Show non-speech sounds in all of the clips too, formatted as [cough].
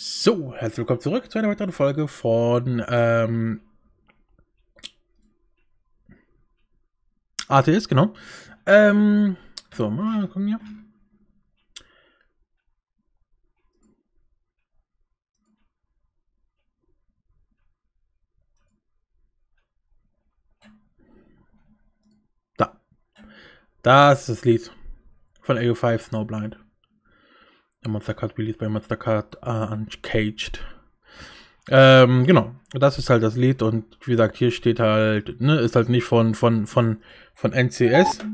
So, herzlich willkommen zurück zu einer weiteren Folge von ähm, ATS, genau. Ähm, so, mal gucken hier. Da. Das ist das Lied von AO5 Snowblind. Der Monster Card Release bei Monster Card uh, Uncaged. Ähm, genau. Das ist halt das Lied und wie gesagt, hier steht halt, ne, ist halt nicht von, von, von, von NCS.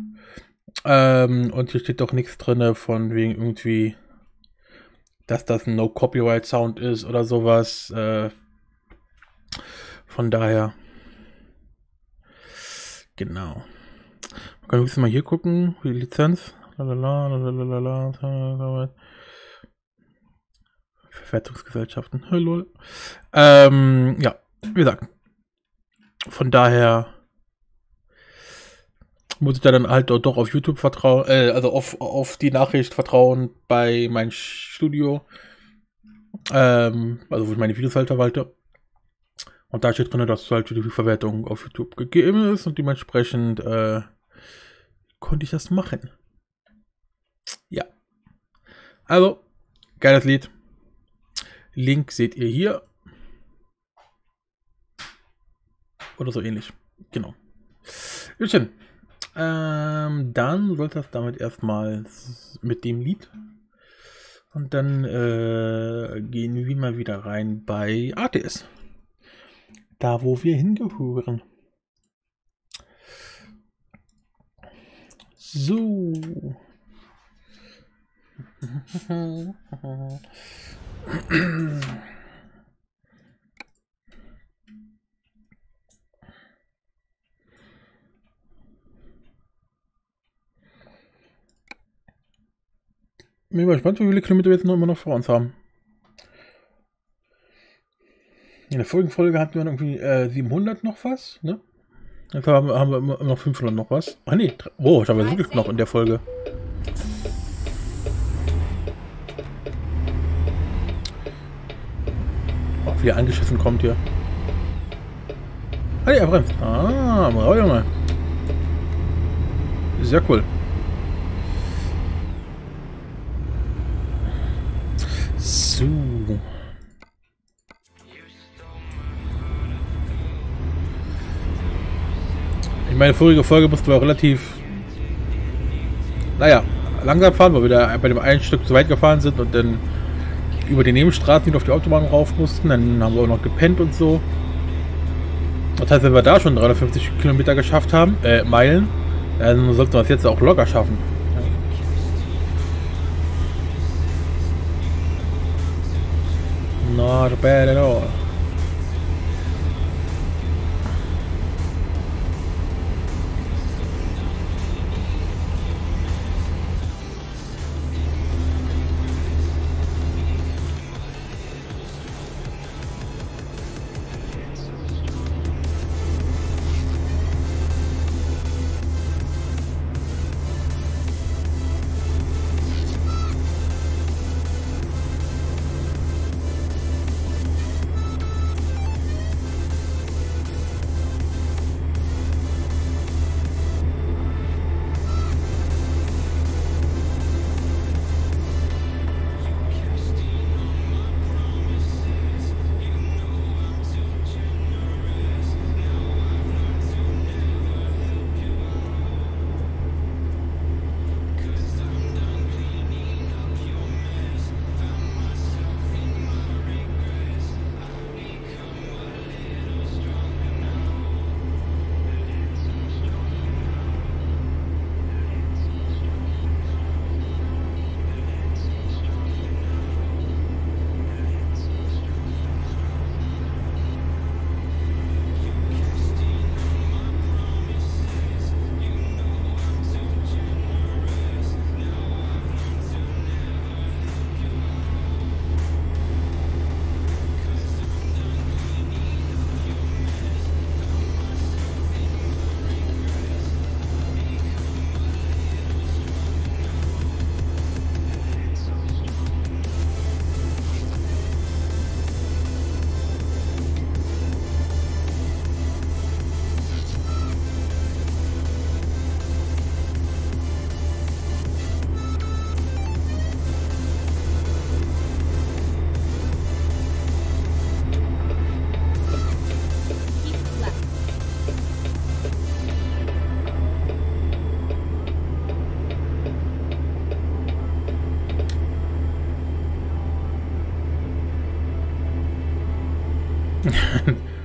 Ähm, und hier steht doch nichts drin von wegen irgendwie, dass das ein No-Copyright-Sound ist oder sowas. Äh, von daher. Genau. Man kann höchstens mal hier gucken, die Lizenz. Lalala, lalala, Verwertungsgesellschaften. Lol. Ähm, ja, wie gesagt. Von daher muss ich da dann halt doch auf YouTube vertrauen, äh, also auf, auf die Nachricht vertrauen bei meinem Studio. Ähm, also wo ich meine Videos halt verwalte. Und da steht drin, dass halt die Verwertung auf YouTube gegeben ist und dementsprechend äh, konnte ich das machen. Ja. Also, geiles Lied. Link seht ihr hier. Oder so ähnlich. Genau. Schön. Ähm, dann sollte das damit erstmal mit dem Lied. Und dann äh, gehen wir mal wieder rein bei ATS. Da, wo wir hingehören. So. [laughs] Bin mal gespannt, wie viele Kilometer wir jetzt noch immer noch vor uns haben. In der vorigen Folge hatten wir irgendwie äh, 700 noch was, ne? Jetzt haben, haben wir immer noch 500 noch was. Ah ne, oh, da haben wir wirklich noch in der Folge. Wie er angeschissen kommt hier. Hey, er bremst. Ah, bravo, Junge. Sehr cool. So. Ich meine, vorige Folge mussten wir relativ, naja, langsam fahren, weil wir da bei dem einen Stück zu weit gefahren sind und dann über die Nebenstraßen wieder auf die Autobahn rauf mussten. Dann haben wir auch noch gepennt und so. Das heißt, wenn wir da schon 350 Kilometer geschafft haben, äh, Meilen, dann sollten wir es jetzt auch locker schaffen. Not bad at all.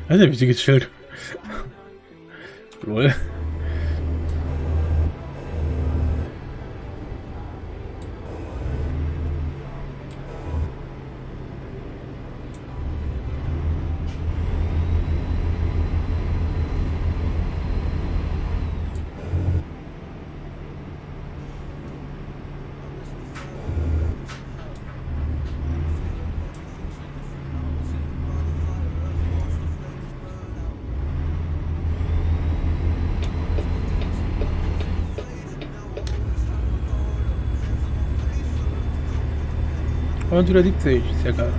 Ein wichtiges Schild. Lol. Und wieder 70, sehr geil.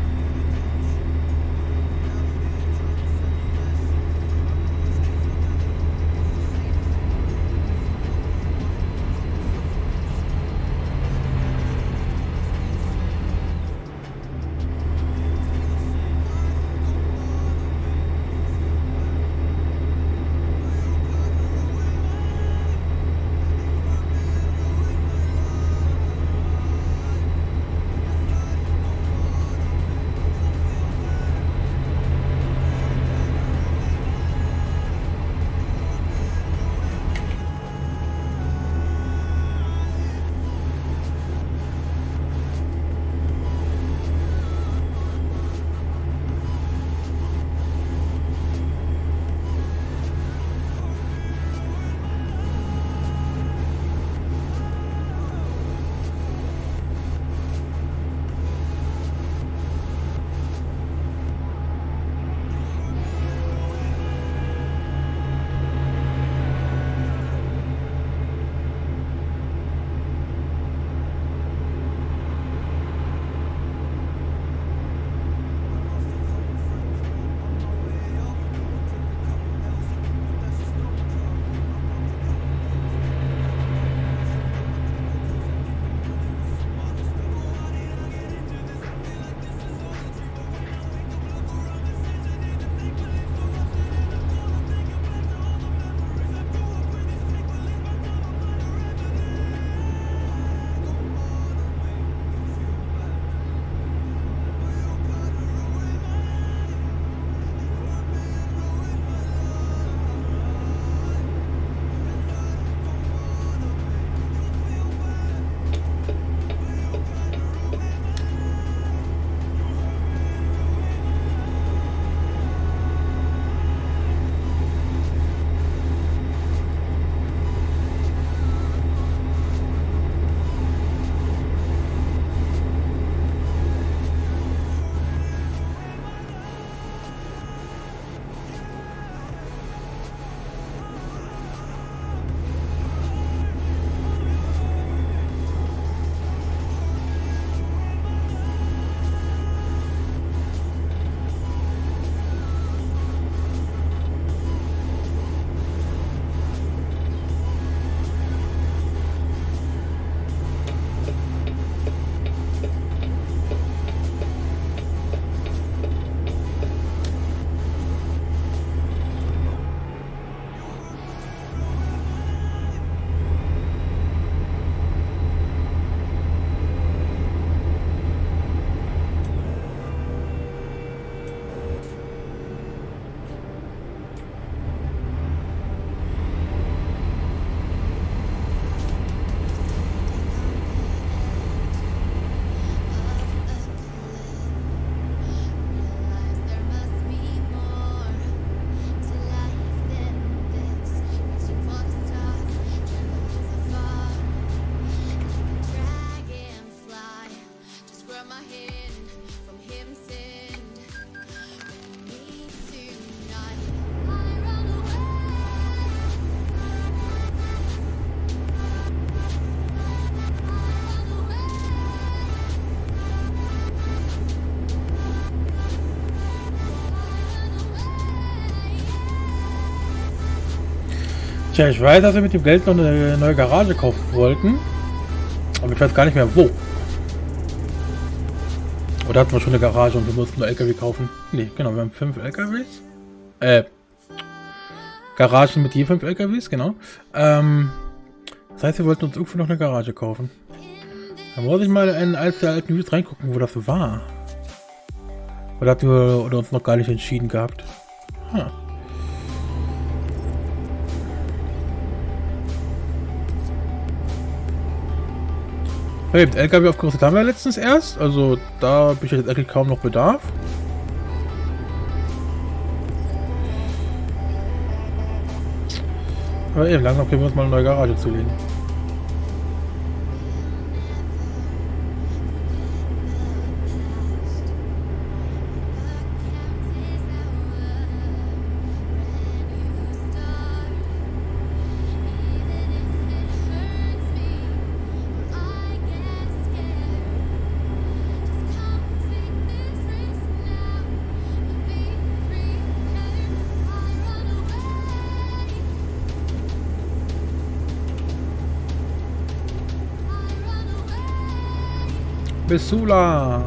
Tja, ich weiß, dass wir mit dem Geld noch eine neue Garage kaufen wollten. Aber ich weiß gar nicht mehr wo. Oder hatten wir schon eine Garage und wir mussten nur LKW kaufen? Ne, genau, wir haben fünf LKWs. Äh, Garagen mit je fünf LKWs, genau. Ähm, das heißt, wir wollten uns irgendwie noch eine Garage kaufen. Da muss ich mal in eins der alten News reingucken, wo das war. Oder hatten wir uns noch gar nicht entschieden gehabt? Hm. Hey, LKW aufgerüstet haben wir letztens erst, also da besteht jetzt eigentlich kaum noch Bedarf. Aber eben, langsam können wir uns mal eine neue Garage zulegen. Besula.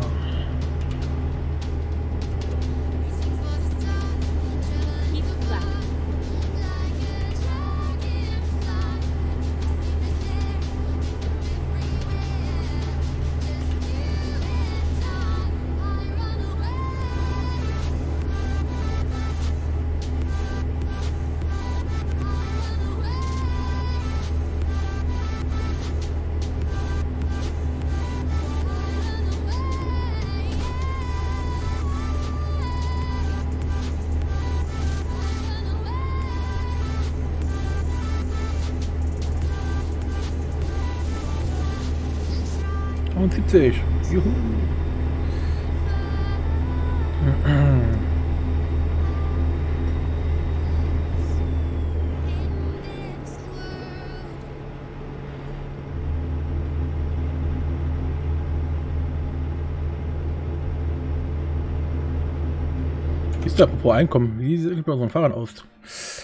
Ist da apropos Einkommen? Wie sieht bei unseren Fahrern aus?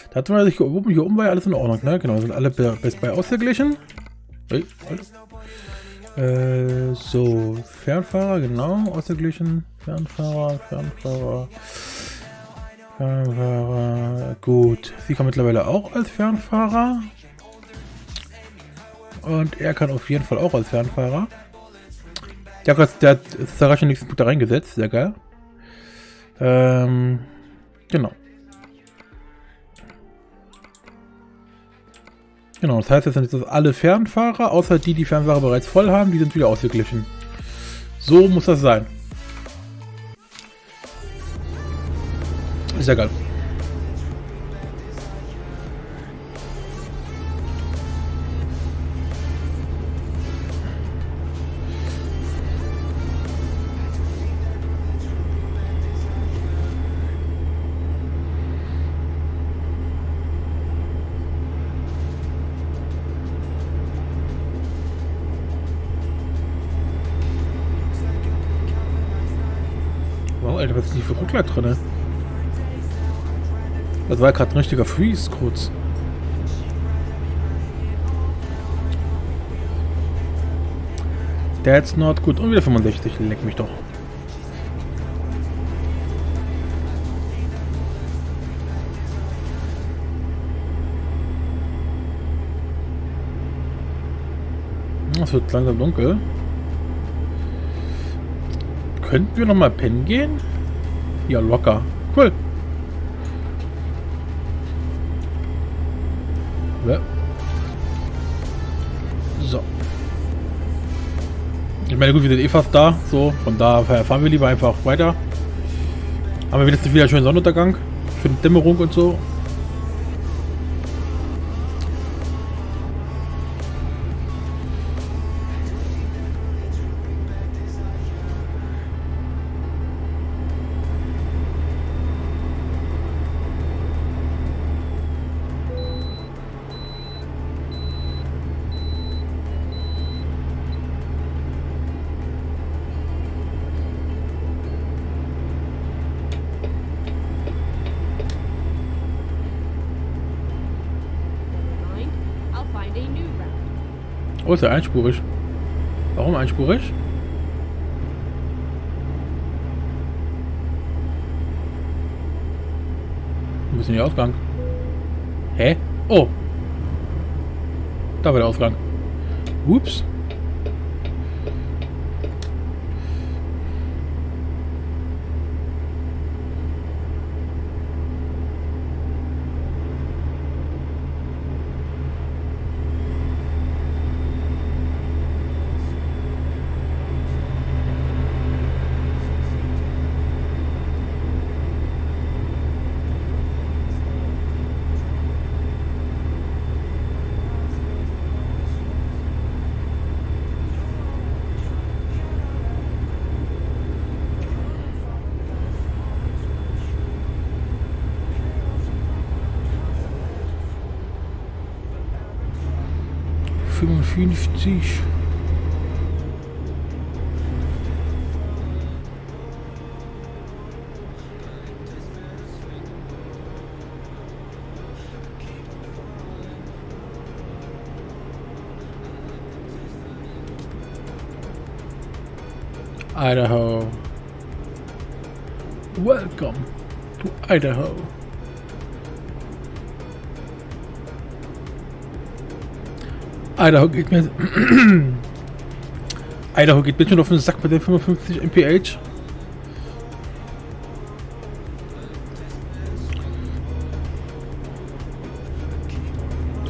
Da hat man sich hier oben, hier oben war ja alles in Ordnung, ne? Genau, sind alle Best bei ausgeglichen. Hey, äh, so, Fernfahrer, genau, ausgeglichen. Fernfahrer, Fernfahrer. Fernfahrer, gut. Sie kann mittlerweile auch als Fernfahrer. Und er kann auf jeden Fall auch als Fernfahrer. Der hat, der hat Sarah schon nächsten Punkt da reingesetzt, sehr geil. Ähm, genau. Genau, das heißt, jetzt sind jetzt alle Fernfahrer, außer die, die Fernfahrer bereits voll haben, die sind wieder ausgeglichen. So muss das sein. Ist ja geil. Ruckler drin? Das war gerade ein richtiger Freeze kurz. That's not good. Und wieder 65. Leck mich doch. Es wird langsam dunkel. Könnten wir noch mal pennen gehen? Ja, locker. Cool. So. Ich meine, gut, wir sind eh fast da. So, von da fahren wir lieber einfach weiter. Haben wir wenigstens wieder schönen Sonnenuntergang. Für die Dämmerung und so. Oh, ist ja einspurig. Warum einspurig? Wo ist denn der Ausgang? Hä? Oh! Da war der Ausgang. Ups. 53. Idaho. Welcome to Idaho. Idaho geht mir... [clears throat] Idaho geht mir schon auf den Sack mit den 55 mph.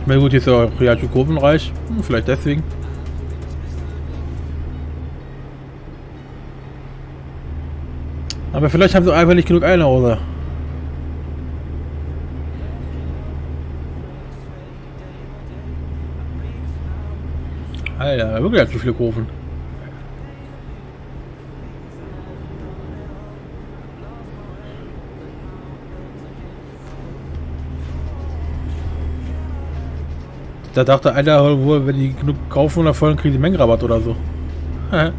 Na gut, hier ist ja Riacho kurvenreich. Hm, vielleicht deswegen. Aber vielleicht haben sie einfach nicht genug Einhause. Alter, wirklich hat so viele Kurven. Da dachte einer wohl, wenn die genug kaufen oder vollen, kriegen die Mengenrabatt oder so. [laughs]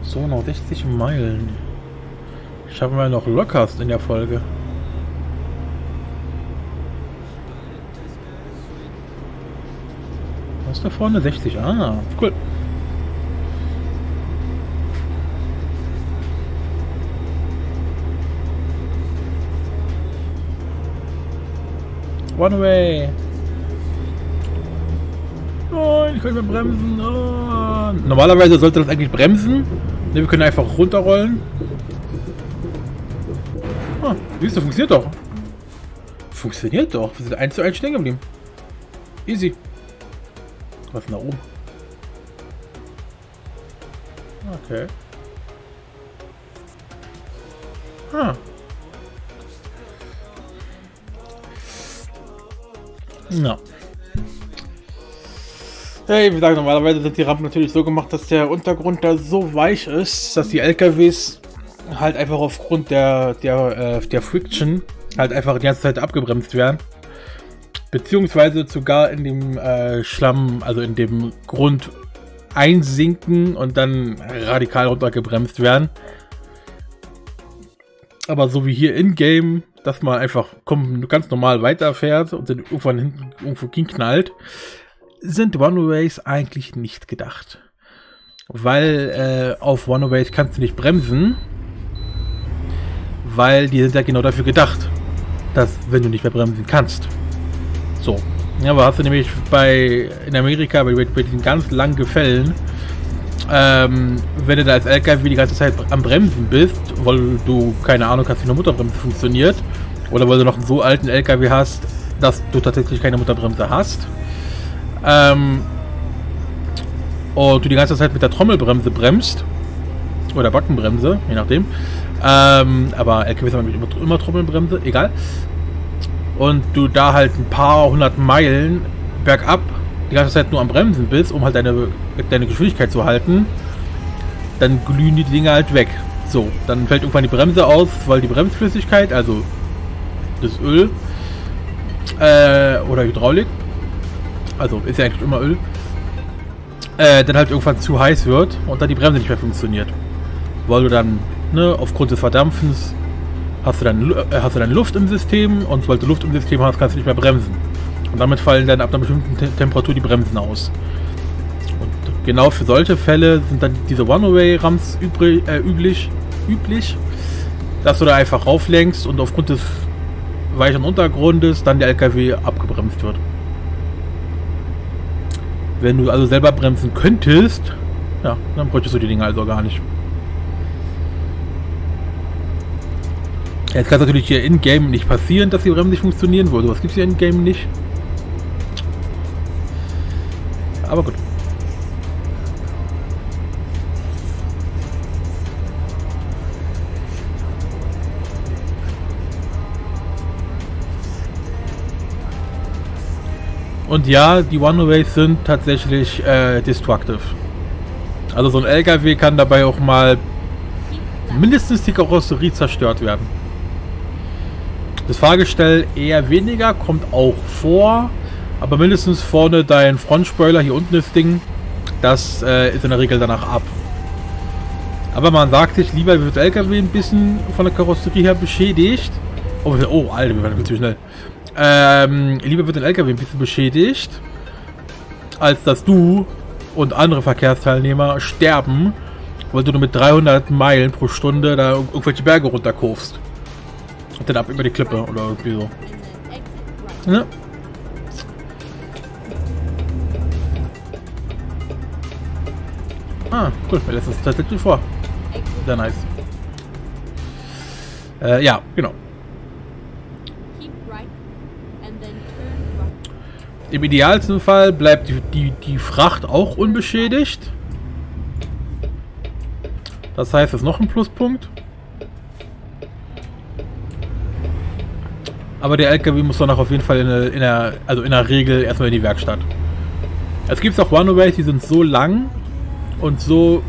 so, noch 60 Meilen. Schaffen wir noch lockerst in der Folge. Da vorne? 60. Ah, cool. One way. Oh, ich kann mehr bremsen. Oh. Normalerweise sollte das eigentlich bremsen. Ne, wir können einfach runterrollen. Ah, siehst du, funktioniert doch. Funktioniert doch. Wir sind 1 zu 1 stehen geblieben. Easy. Was nach oben? Okay. Ah. Na. Hey, wie gesagt, normalerweise sind die Rampen natürlich so gemacht, dass der Untergrund da so weich ist, dass die LKWs halt einfach aufgrund der, der, äh, der Friction halt einfach die ganze Zeit abgebremst werden. Beziehungsweise sogar in dem äh, Schlamm, also in dem Grund einsinken und dann radikal runtergebremst werden. Aber so wie hier in-game, dass man einfach ganz normal weiterfährt und dann irgendwann hinten irgendwo knallt, sind One-Ways eigentlich nicht gedacht. Weil äh, auf One-Ways kannst du nicht bremsen, weil die sind ja genau dafür gedacht, dass wenn du nicht mehr bremsen kannst. So. Ja, aber hast du nämlich bei in Amerika bei, bei diesen ganz langen Gefällen, ähm, wenn du da als LKW die ganze Zeit am Bremsen bist, weil du keine Ahnung hast, wie eine Mutterbremse funktioniert, oder weil du noch einen so alten LKW hast, dass du tatsächlich keine Mutterbremse hast, ähm, und du die ganze Zeit mit der Trommelbremse bremst. Oder Backenbremse, je nachdem. Ähm, aber LKWs haben immer, immer Trommelbremse, egal. Und du da halt ein paar hundert Meilen bergab die ganze Zeit nur am Bremsen bist, um halt deine, deine Geschwindigkeit zu halten, dann glühen die Dinge halt weg. So, dann fällt irgendwann die Bremse aus, weil die Bremsflüssigkeit, also das Öl äh, oder Hydraulik, also ist ja eigentlich immer Öl, äh, dann halt irgendwann zu heiß wird und dann die Bremse nicht mehr funktioniert. Weil du dann, ne, aufgrund des Verdampfens hast du dann, äh, hast du dann Luft im System und sobald du Luft im System hast, kannst du nicht mehr bremsen. Und damit fallen dann ab einer bestimmten Te Temperatur die Bremsen aus. Und genau für solche Fälle sind dann diese One-Way-Rams äh, üblich, üblich, dass du da einfach rauflenkst und aufgrund des weichen Untergrundes dann der LKW abgebremst wird. Wenn du also selber bremsen könntest, ja, dann bräuchtest du die Dinge also gar nicht. Jetzt kann es natürlich hier in-game nicht passieren, dass die Bremsen nicht funktionieren, weil sowas gibt es hier in-game nicht. Aber gut. Und ja, die One-Ways sind tatsächlich äh, destructive. Also so ein LKW kann dabei auch mal mindestens die Karosserie zerstört werden. Das Fahrgestell eher weniger, kommt auch vor. Aber mindestens vorne dein Frontspoiler, hier unten das Ding, das äh, ist in der Regel danach ab. Aber man sagt sich, lieber wird der LKW ein bisschen von der Karosserie her beschädigt. Oh, oh Alter, wir werden zu schnell. Ähm, lieber wird der LKW ein bisschen beschädigt, als dass du und andere Verkehrsteilnehmer sterben, weil du nur mit 300 Meilen pro Stunde da irgendwelche Berge runterkurfst. Und dann ab über die Klippe oder irgendwie so. Ja. Ah, cool, mir lässt es tatsächlich vor. Sehr nice. Äh, ja, genau. Im idealsten Fall bleibt die, die, die Fracht auch unbeschädigt. Das heißt, es ist noch ein Pluspunkt. Aber der LKW muss danach auf jeden Fall in der, in der, also in der Regel erstmal in die Werkstatt. Es gibt auch Runaways, die sind so lang und so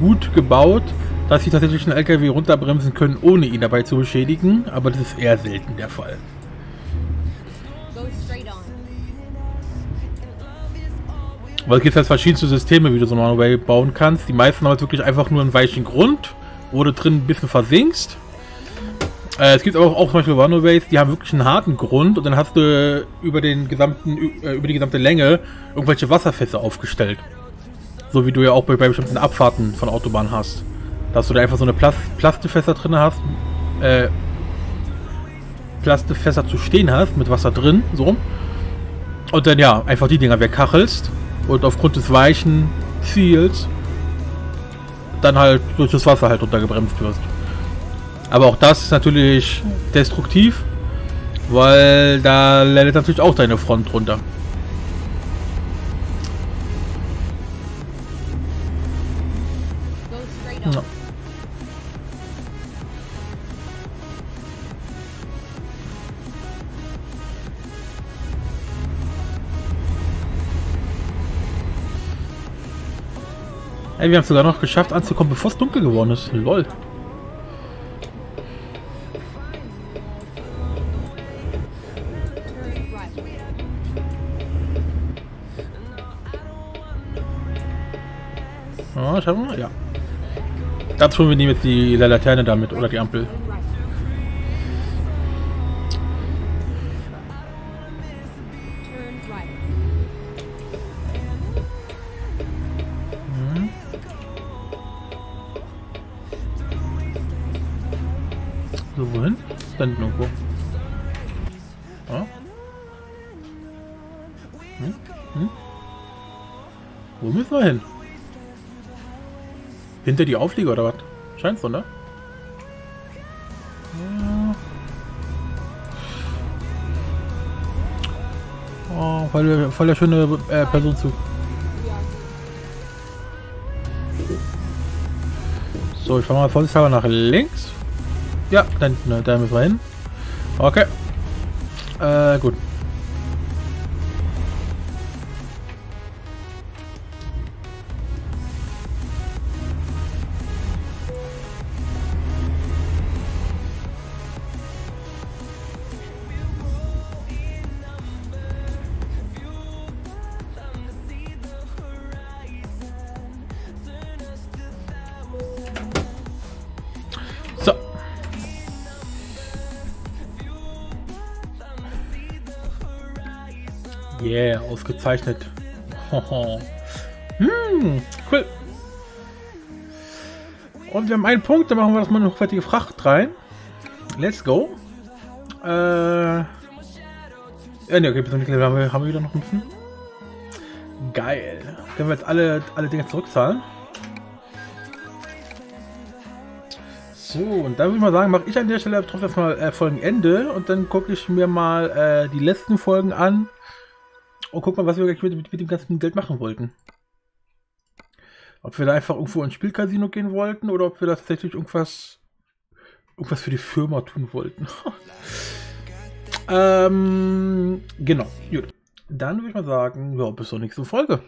gut gebaut, dass sie tatsächlich einen LKW runterbremsen können, ohne ihn dabei zu beschädigen. Aber das ist eher selten der Fall. Weil es gibt halt verschiedenste Systeme, wie du so ein Runaway bauen kannst. Die meisten haben halt wirklich einfach nur einen weichen Grund, wo du drin ein bisschen versinkst. Äh, es gibt aber auch, zum Beispiel Runaways, die haben wirklich einen harten Grund und dann hast du über den gesamten, äh, über die gesamte Länge irgendwelche Wasserfässer aufgestellt. So wie du ja auch bei, bei bestimmten Abfahrten von Autobahnen hast. Dass du da einfach so eine Plast Plastikfässer drin hast, äh, Plastikfässer zu stehen hast, mit Wasser drin, so. Und dann ja, einfach die Dinger wegkachelst und aufgrund des weichen Ziels dann halt durch das Wasser halt runtergebremst wirst. Aber auch das ist natürlich destruktiv, weil da leidet natürlich auch deine Front runter. Ey, wir haben es sogar noch geschafft anzukommen, bevor es dunkel geworden ist. Lol. Ja, schauen wir. Ja. Dazu wir nehmen jetzt die Laterne damit oder die Ampel. Hinter die Auflieger oder was? Scheint so, ne? Oh, voll, voll der schöne äh, Personenzug. So, ich fahre mal vorsichtshalber nach links. Ja, dann, da müssen wir hin. Okay. Äh, gut. Yeah, ausgezeichnet. [laughs] hm, cool. Und wir haben einen Punkt, da machen wir das mal noch fertige Fracht rein. Let's go. Äh. Ja, ne, okay, bis haben wir, haben wir wieder noch ein. Geil. Können wir jetzt alle, alle Dinge zurückzahlen? So, und dann würde ich mal sagen, mache ich an der Stelle trotzdem erstmal äh, Folgenende und dann gucke ich mir mal äh, die letzten Folgen an und guck mal, was wir mit, mit, mit dem ganzen Geld machen wollten. Ob wir da einfach irgendwo ins Spielcasino gehen wollten oder ob wir da tatsächlich irgendwas, irgendwas für die Firma tun wollten. [laughs] ähm, genau, gut. Dann würde ich mal sagen, ja, bis zur nächsten Folge.